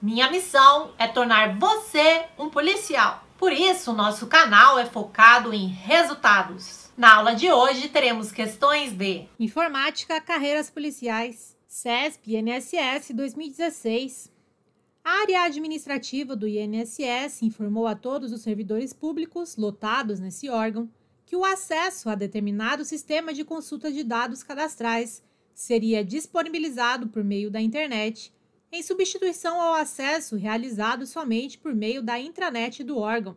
Minha missão é tornar você um policial. Por isso, nosso canal é focado em resultados. Na aula de hoje, teremos questões de Informática, Carreiras Policiais, CESP INSS 2016. A área administrativa do INSS informou a todos os servidores públicos lotados nesse órgão que o acesso a determinado sistema de consulta de dados cadastrais seria disponibilizado por meio da internet em substituição ao acesso realizado somente por meio da intranet do órgão.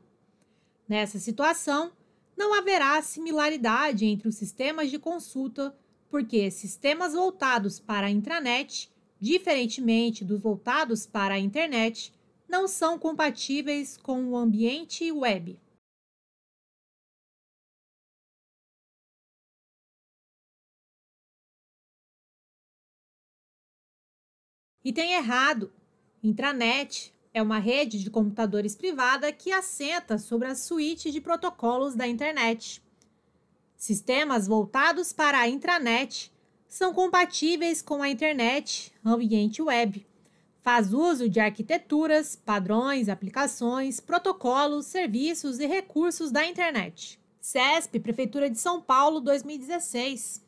Nessa situação, não haverá similaridade entre os sistemas de consulta, porque sistemas voltados para a intranet, diferentemente dos voltados para a internet, não são compatíveis com o ambiente web. Item errado. Intranet é uma rede de computadores privada que assenta sobre a suíte de protocolos da internet. Sistemas voltados para a intranet são compatíveis com a internet, ambiente web. Faz uso de arquiteturas, padrões, aplicações, protocolos, serviços e recursos da internet. CESP, Prefeitura de São Paulo, 2016.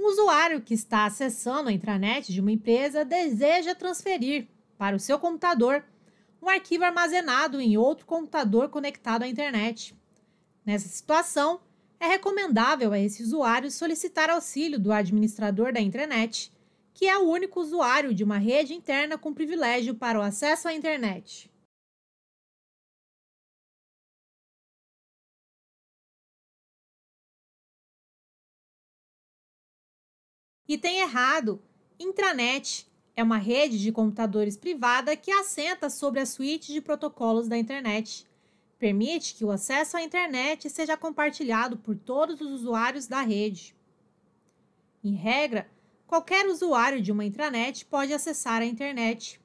Um usuário que está acessando a intranet de uma empresa deseja transferir para o seu computador um arquivo armazenado em outro computador conectado à internet. Nessa situação, é recomendável a esse usuário solicitar auxílio do administrador da intranet, que é o único usuário de uma rede interna com privilégio para o acesso à internet. Item errado. Intranet é uma rede de computadores privada que assenta sobre a suíte de protocolos da internet. Permite que o acesso à internet seja compartilhado por todos os usuários da rede. Em regra, qualquer usuário de uma intranet pode acessar a internet.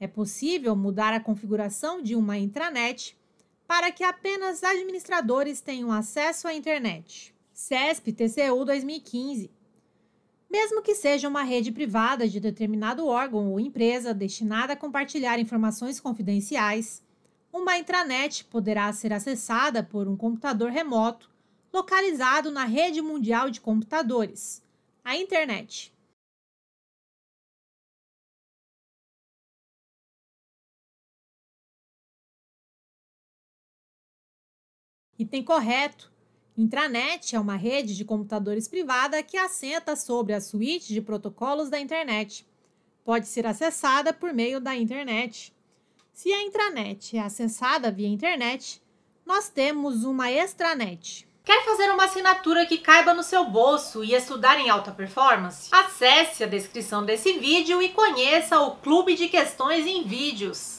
É possível mudar a configuração de uma intranet para que apenas administradores tenham acesso à internet. CESP TCU 2015 mesmo que seja uma rede privada de determinado órgão ou empresa destinada a compartilhar informações confidenciais, uma intranet poderá ser acessada por um computador remoto localizado na rede mundial de computadores, a internet. Item correto. Intranet é uma rede de computadores privada que assenta sobre a suíte de protocolos da internet. Pode ser acessada por meio da internet. Se a intranet é acessada via internet, nós temos uma extranet. Quer fazer uma assinatura que caiba no seu bolso e estudar em alta performance? Acesse a descrição desse vídeo e conheça o Clube de Questões em Vídeos.